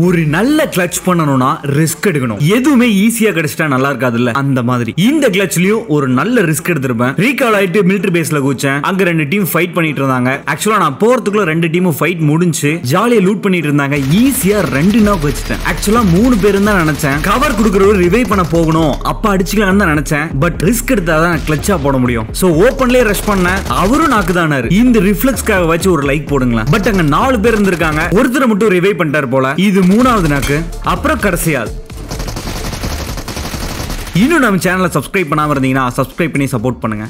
ஒரு நல்ல கிளட்ச் பண்ணணும்னா ரிஸ்க் எடுக்கணும். எதுவுமே ஈஸியா கிடைச்சிட்டா நல்லா இருக்காதுல்ல? அந்த மாதிரி. இந்த கிளட்ச்லயும் ஒரு நல்ல ரிஸ்க் எடுத்திருப்பேன். ரீகால் ஆயிட்டு மிலிட்டரி பேஸ்ல குச்சேன் அங்க ரெண்டு டீம் ஃபைட் பண்ணிட்டு இருந்தாங்க. ஆக்சுவலா நான் போறதுக்குள்ள ரெண்டு டீமும் ஃபைட் முடிஞ்சு ஜாலியா லூட் பண்ணிட்டு இருந்தாங்க. ஈஸியா ரெண்டு நாக் வச்சுட்டேன் ஆக்சுவலா மூணு பேர் தான் நினைச்சேன். கவர் கொடுக்கறவர் ரிவைவ் பண்ண போகணும். அப்ப அடிச்சுக்கலாம் தான் நினைச்சேன். பட் ரிஸ்க் எடுத்தாதான் கிளட்சா போட முடியும். சோ ஓப்பன்லயே ரஷ் பண்ணேன். அவரும் நாக்கு தானாரு இந்த ரிஃப்ளெக்ஸ்க்காக வச்சு ஒரு லைக் போடுங்களேன். பட் அங்க நாலு பேர் இருந்திருக்காங்க. ஒருத்தரை மட்டும் ரிவைவ் பண்ணிட்டார் போல. இது மூணாவது நாக்கு அப்புறம் கடைசியால் இன்னும் நம்ம சேனலை சப்ஸ்கிரைப் பண்ணாமல் இருந்தீங்கன்னா சப்ஸ்கிரைப் பண்ணி சப்போர்ட் பண்ணுங்க.